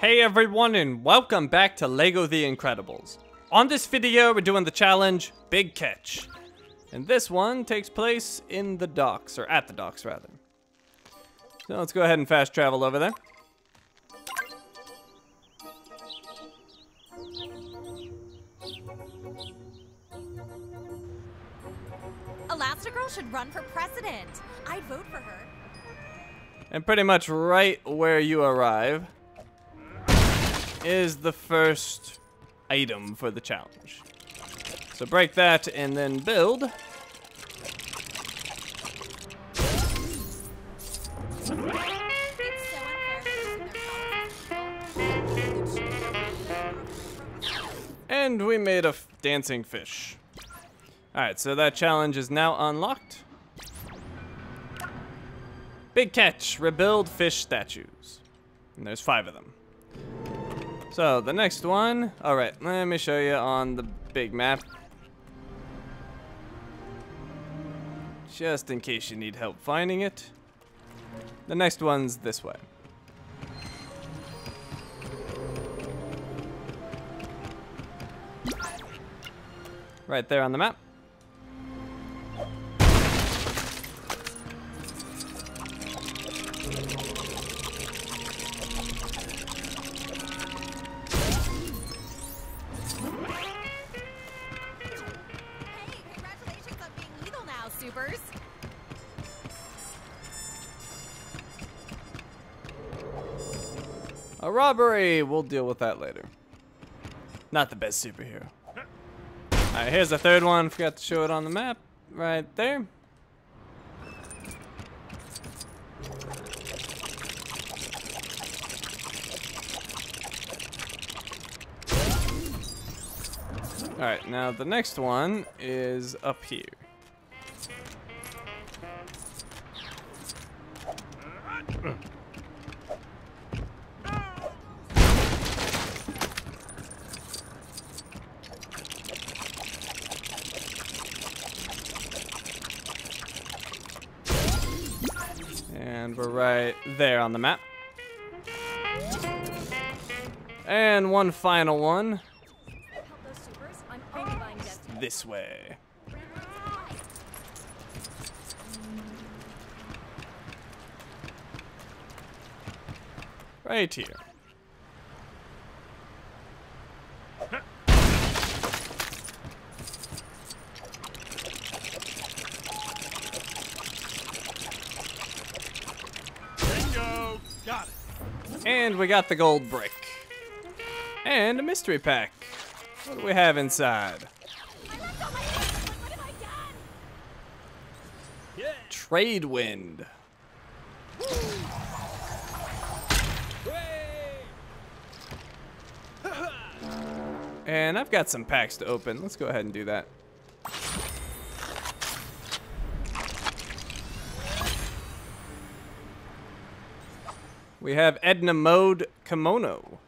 Hey everyone and welcome back to LEGO The Incredibles. On this video we're doing the challenge Big Catch. And this one takes place in the docks, or at the docks rather. So let's go ahead and fast travel over there. Elastigirl should run for president. I'd vote for her. And pretty much right where you arrive is the first item for the challenge. So break that and then build. And we made a dancing fish. Alright, so that challenge is now unlocked. Big catch, rebuild fish statues. And there's five of them. So the next one, alright, let me show you on the big map. Just in case you need help finding it. The next one's this way. Right there on the map. A robbery! We'll deal with that later. Not the best superhero. Alright, here's the third one. Forgot to show it on the map. Right there. Alright, now the next one is up here. And we're right there on the map. And one final one Help those supers. I'm only buying Destiny. this way. Right here. Bingo! Got it. And we got the gold brick. And a mystery pack. What do we have inside? I left all my eggs. What have I done? Yeah. Trade wind. And I've got some packs to open. Let's go ahead and do that. We have Edna Mode Kimono.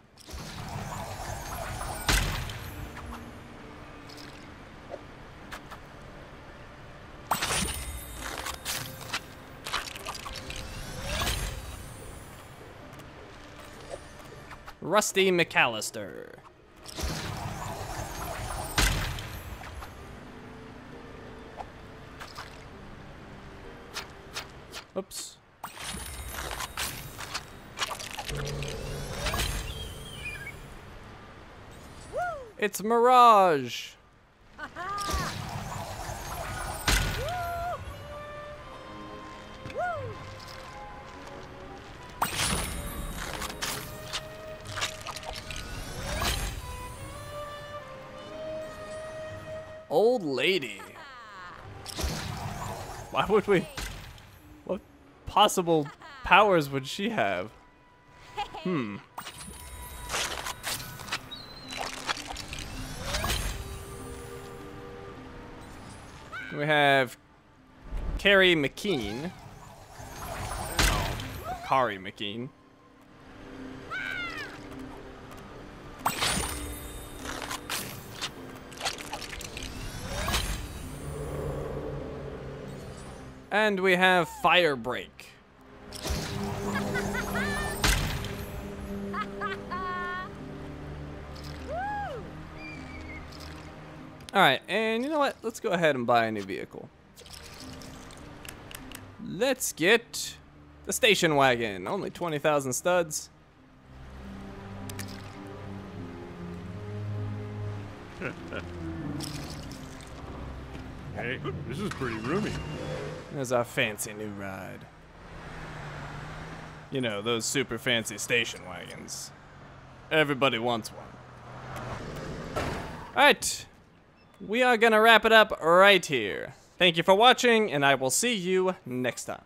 Rusty McAllister. Oops. It's Mirage. Woo! Woo! Old lady. Why would we? Possible powers would she have? Hmm. We have Kari McKeen. Kari McKeen. And we have Firebreak. Alright, and you know what? Let's go ahead and buy a new vehicle. Let's get the station wagon. Only 20,000 studs. Hey, this is pretty roomy. There's our fancy new ride. You know, those super fancy station wagons. Everybody wants one. Alright. We are gonna wrap it up right here. Thank you for watching, and I will see you next time.